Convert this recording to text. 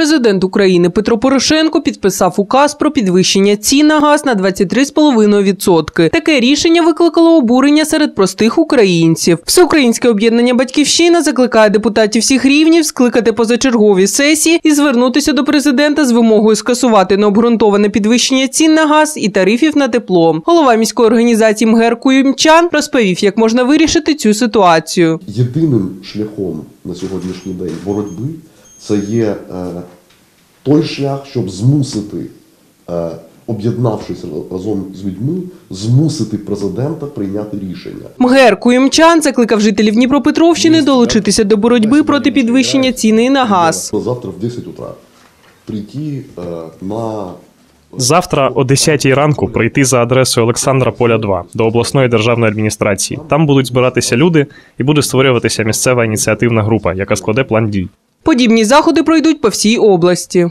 Президент України Петро Порошенко підписав указ про підвищення цін на газ на 23,5%. Таке рішення викликало обурення серед простих українців. Всеукраїнське об'єднання Батьківщина закликає депутатів всіх рівнів скликати позачергові сесії і звернутися до президента з вимогою скасувати необґрунтоване підвищення цін на газ і тарифів на тепло. Голова міської організації МГЕР Куюмчан розповів, як можна вирішити цю ситуацію. єдиним шляхом на сьогоднішній день боротьби це є е, той шлях, щоб змусити, е, об'єднавшись разом з людьми, змусити президента прийняти рішення. МГЕР Куюмчан закликав жителів Дніпропетровщини долучитися до боротьби проти підвищення ціни на газ. Завтра в 10 утра прийти е, на Завтра о 10 ранку прийти за адресою Олександра Поля 2 до обласної державної адміністрації. Там будуть збиратися люди і буде створюватися місцева ініціативна група, яка складе план дій. Подібні заходи пройдуть по всій області.